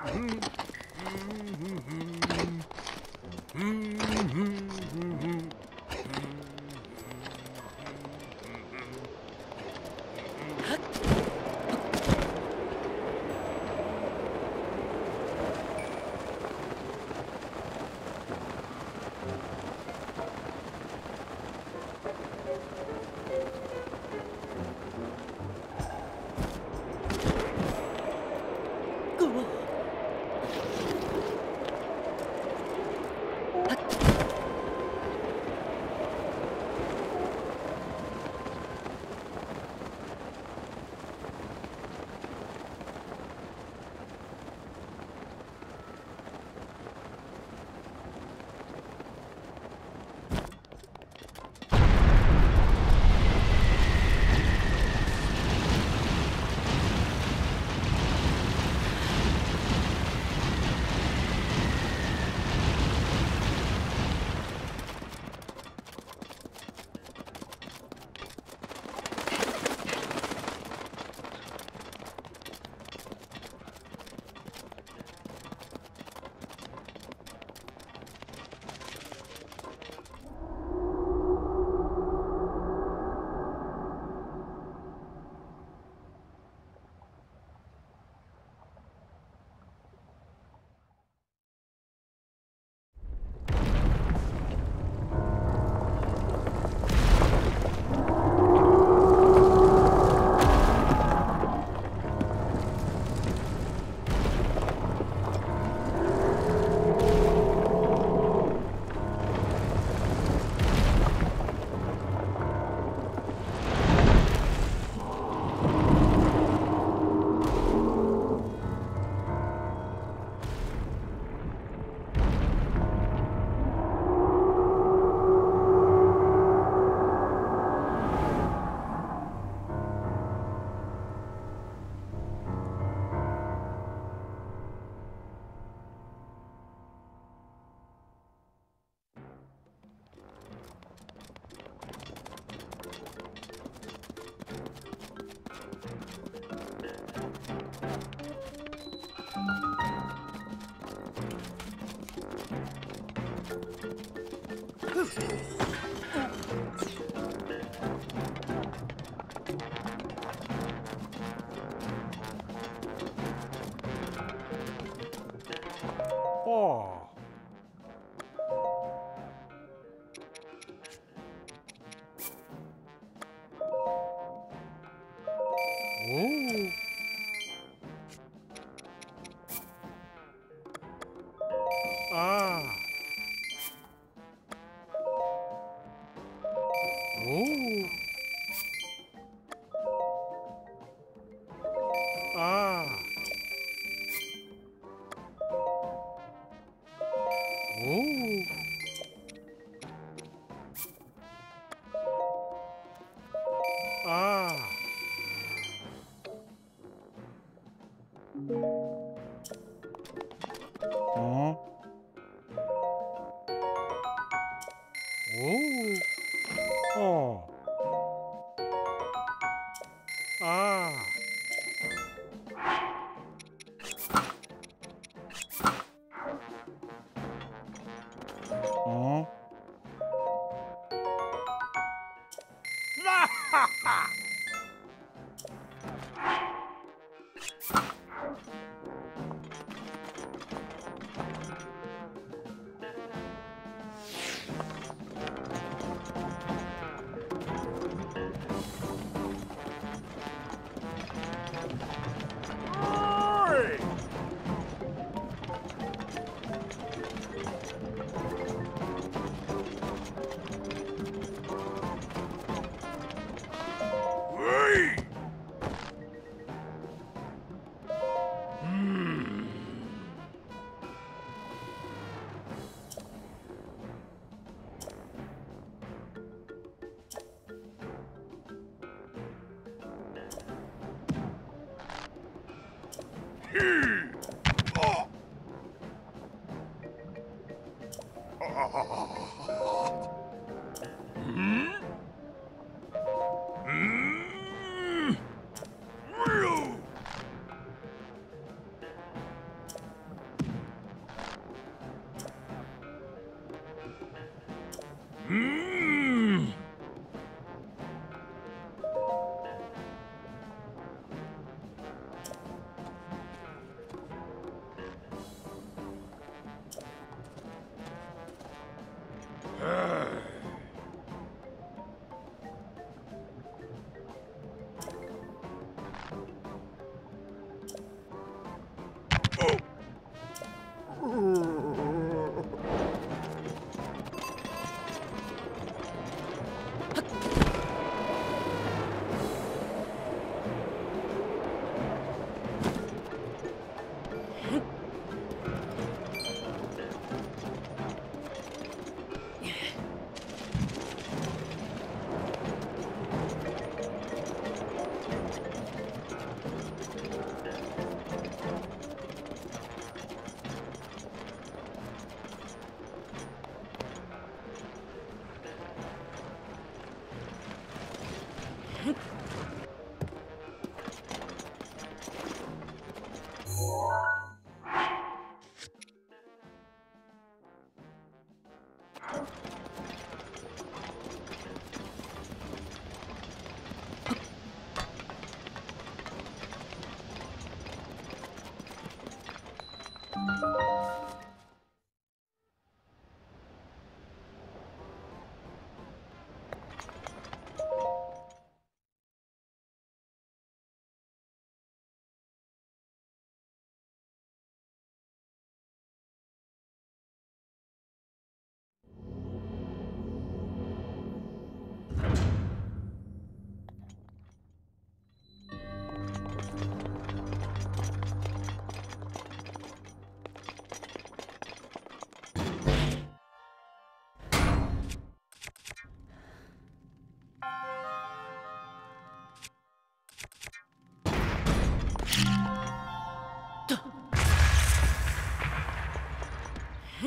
Oh. Oh.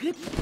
Hup.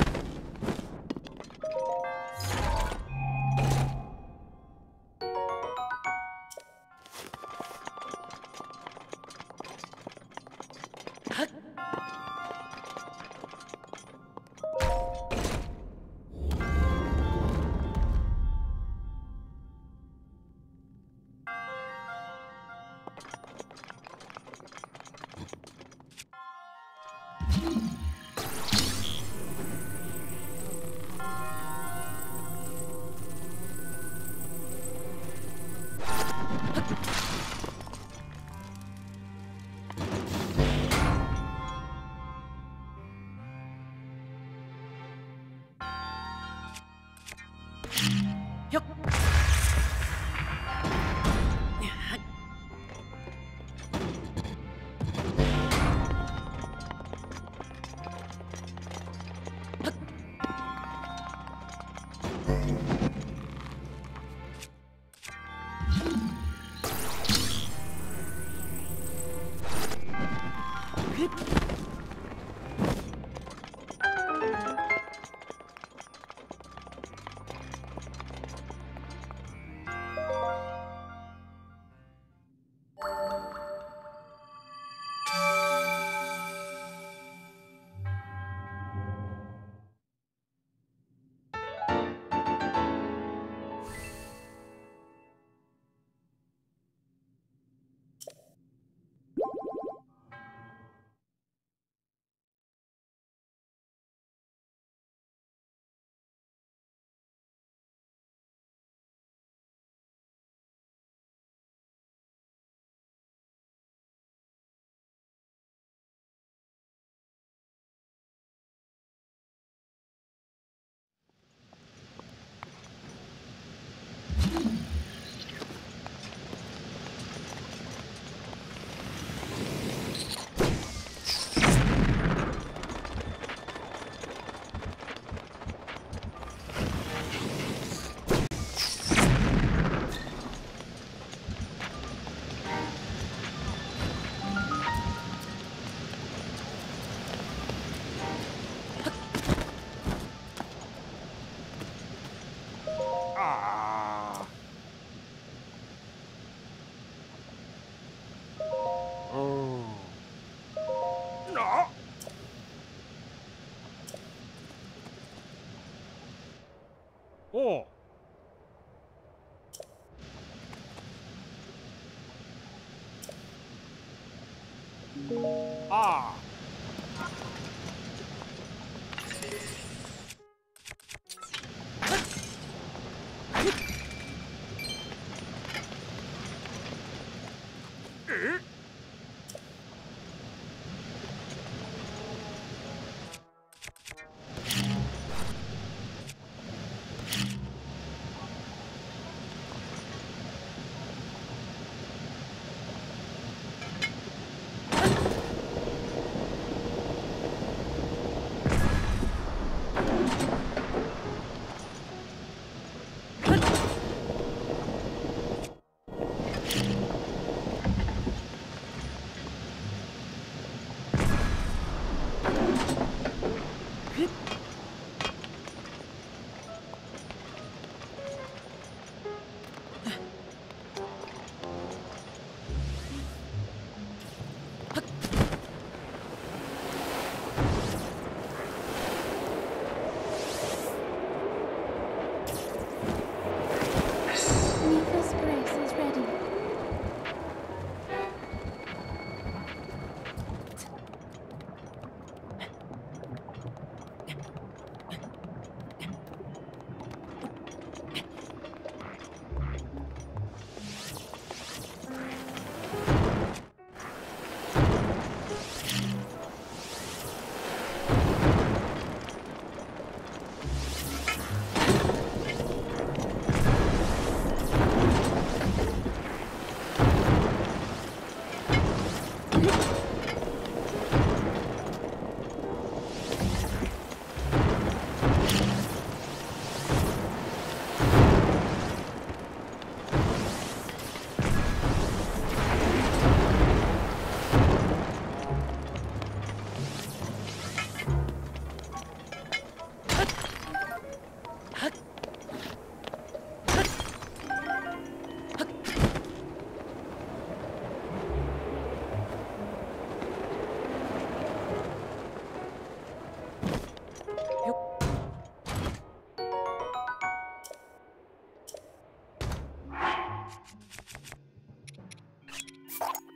you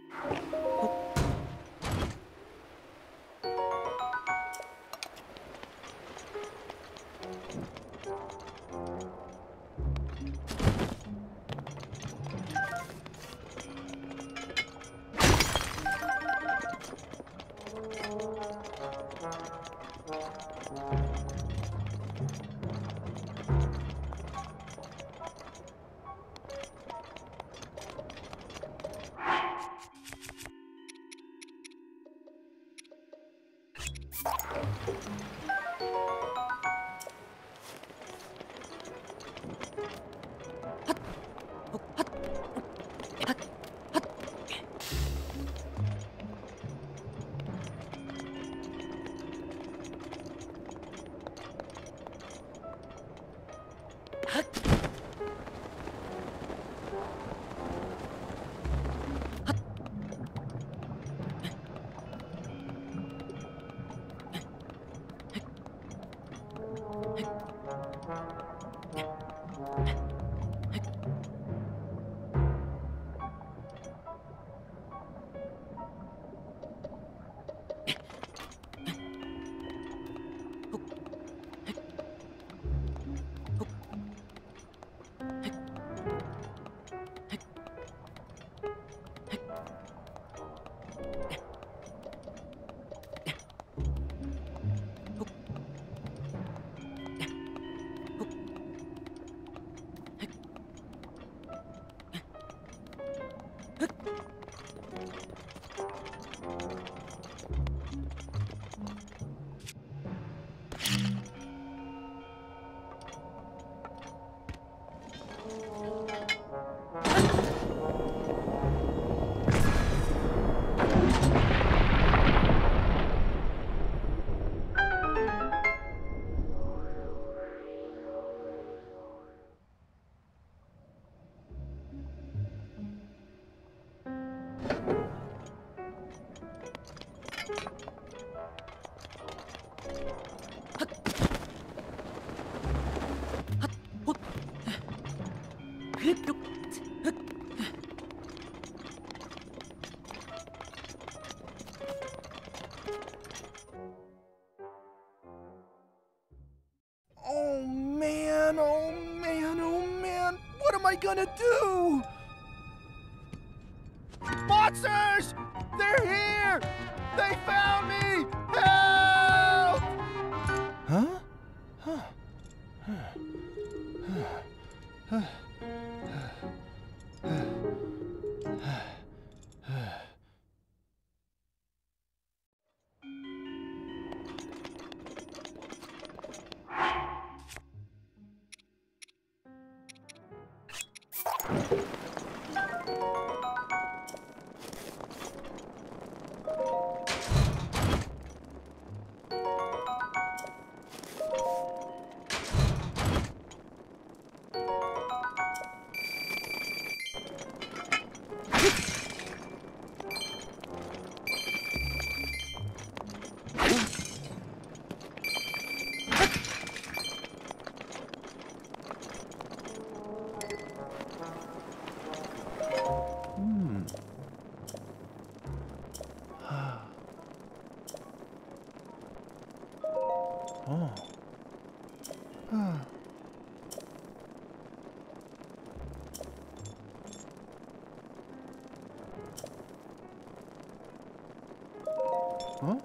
Oh man, oh man, oh man. What am I gonna do? Monsters! They're here! They found me! Help! Huh?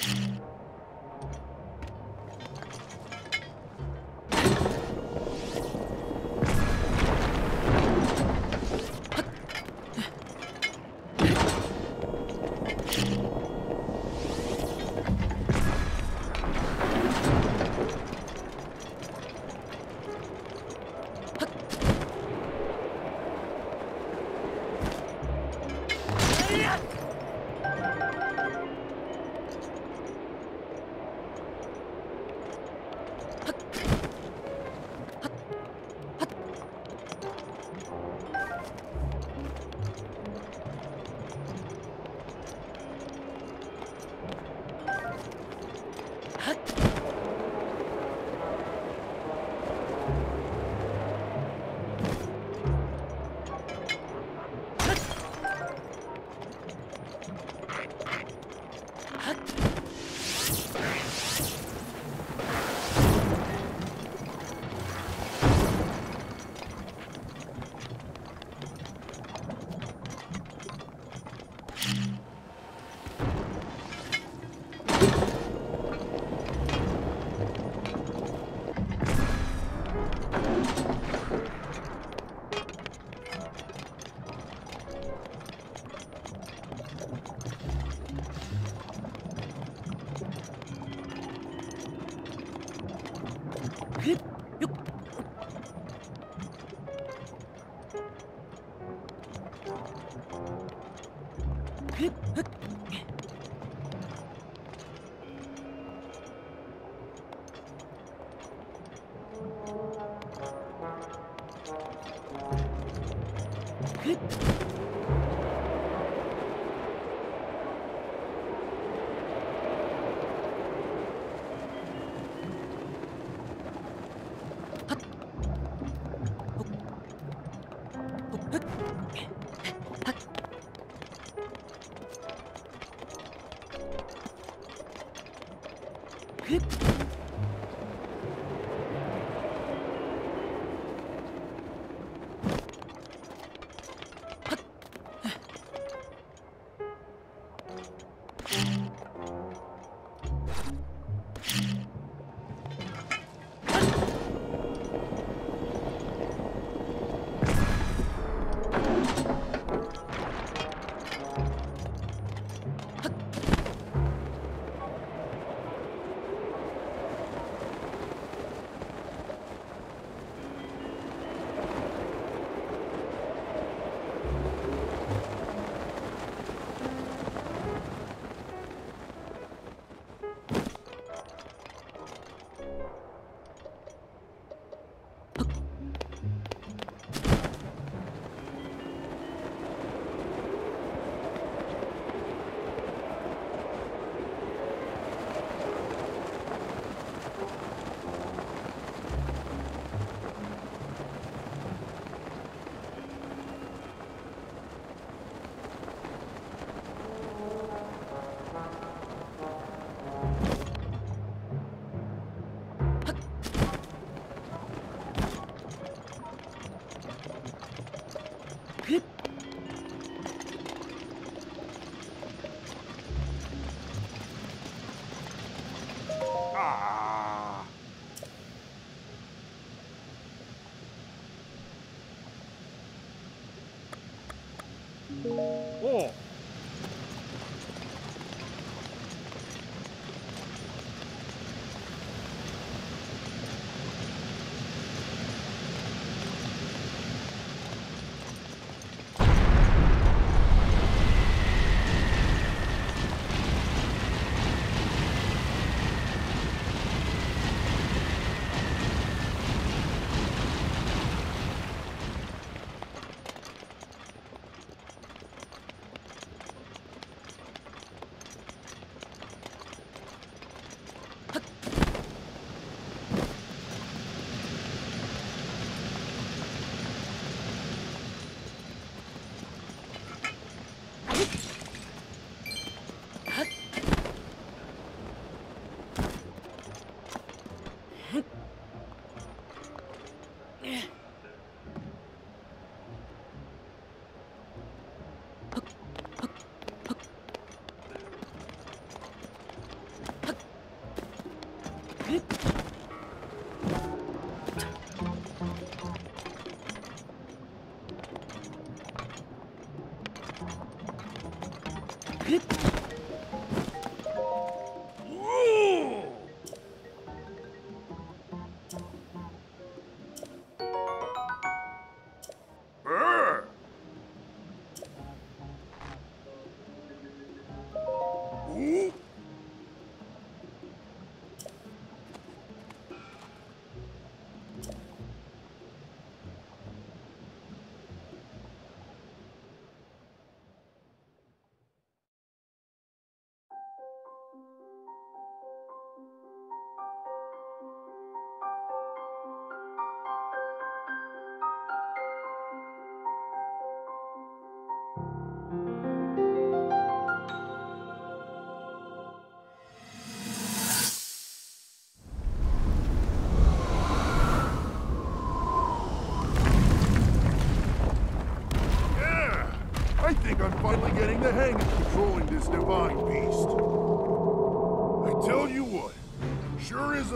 Ah. 오.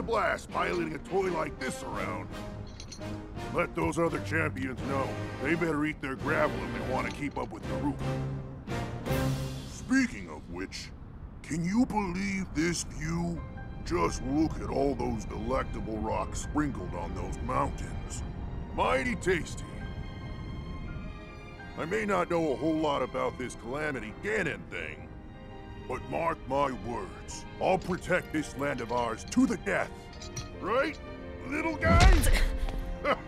A blast piloting a toy like this around. Let those other champions know. They better eat their gravel if they want to keep up with the Daruk. Speaking of which, can you believe this view? Just look at all those delectable rocks sprinkled on those mountains. Mighty tasty. I may not know a whole lot about this Calamity Ganon thing, but mark my words, I'll protect this land of ours to the death. Right, little guys?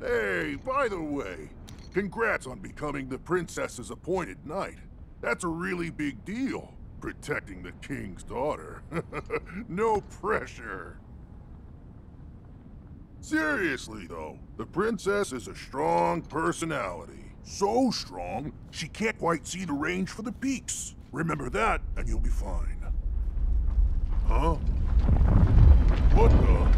hey, by the way, congrats on becoming the princess's appointed knight. That's a really big deal, protecting the king's daughter. no pressure. Seriously, though, the princess is a strong personality. So strong, she can't quite see the range for the peaks. Remember that, and you'll be fine. Huh? What the?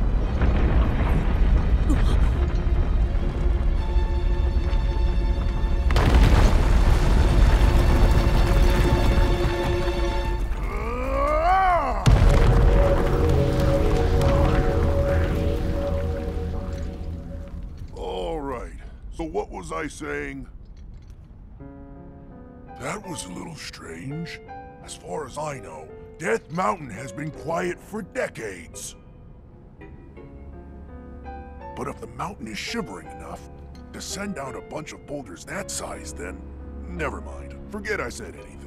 Ah! All right. So what was I saying? That was a little strange. As far as I know, Death Mountain has been quiet for decades. But if the mountain is shivering enough to send down a bunch of boulders that size, then never mind. Forget I said anything.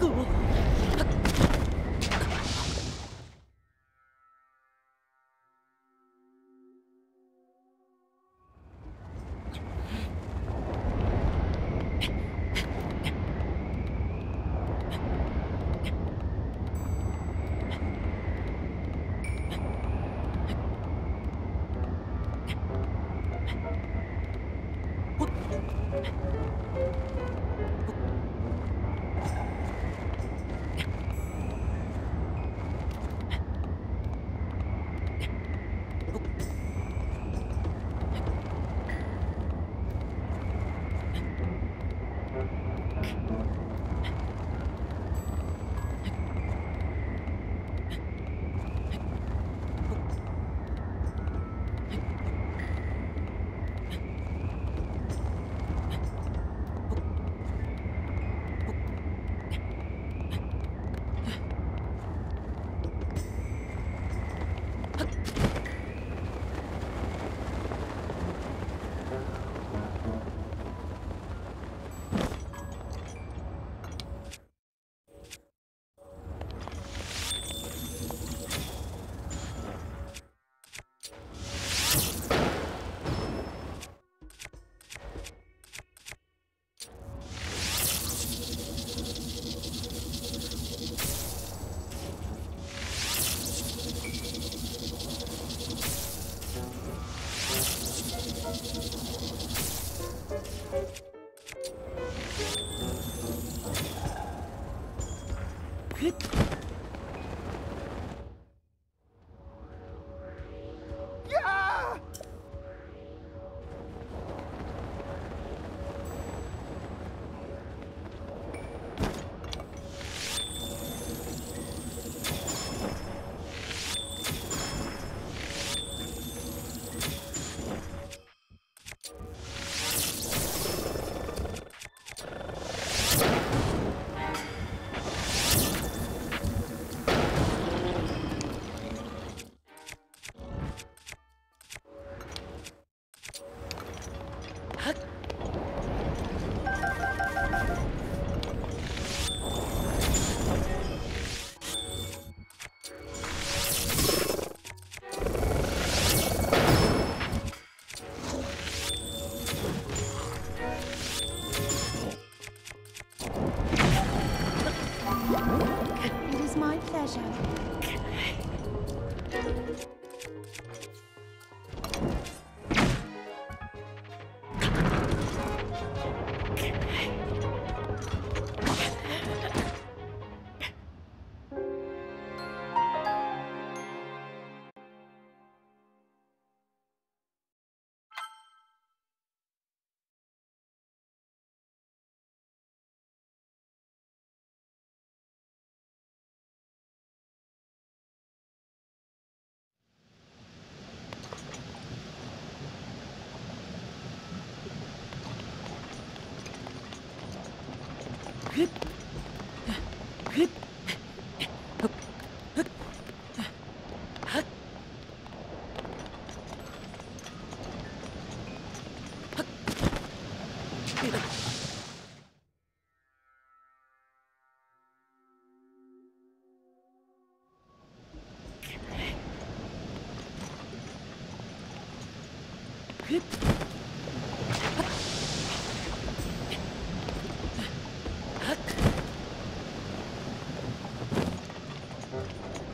ど。Pleasure.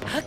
Huh?